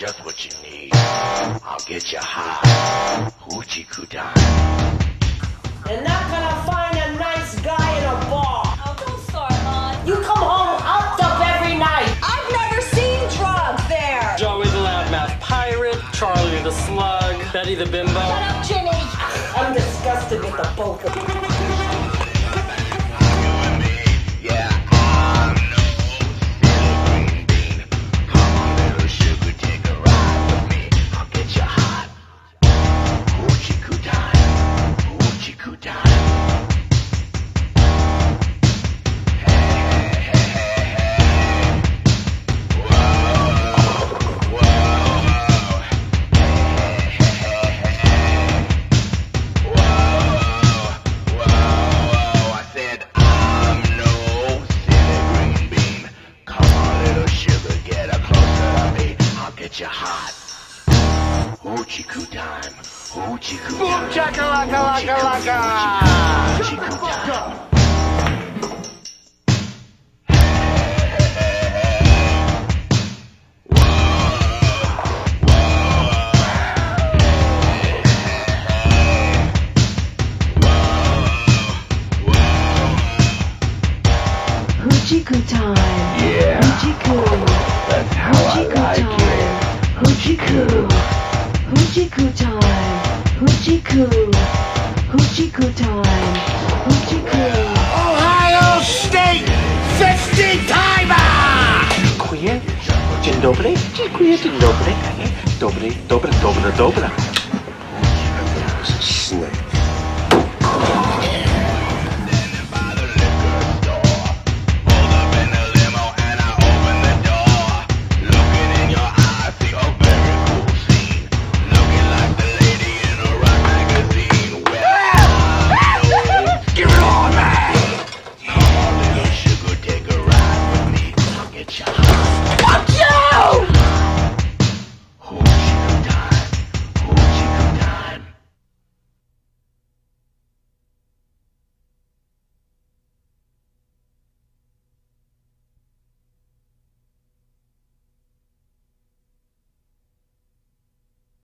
just what you need. I'll get you high. Hoochie Kudan. You're not gonna find a nice guy in a bar. Oh, don't start, Mom. You come home upped up every night. I've never seen drugs there. Joey the loudmouth pirate, Charlie the slug, Betty the bimbo. Shut up, Jimmy. I'm disgusted with the both of you. I'll get you hot. Hoochie coo time. Hoochie coo time. Boom chaka laka laka laka. Hoochie coo time. Hoochie coo time. Hoochie coo time. Hoochie coo. Hoochie coo time. Hoochie coo. Ohio State 50 timer! Dziękuję. Dzień dobry. Dziękuję, dzień dobry. Dobry, dobry, dobry, dobra. Snake. Get you.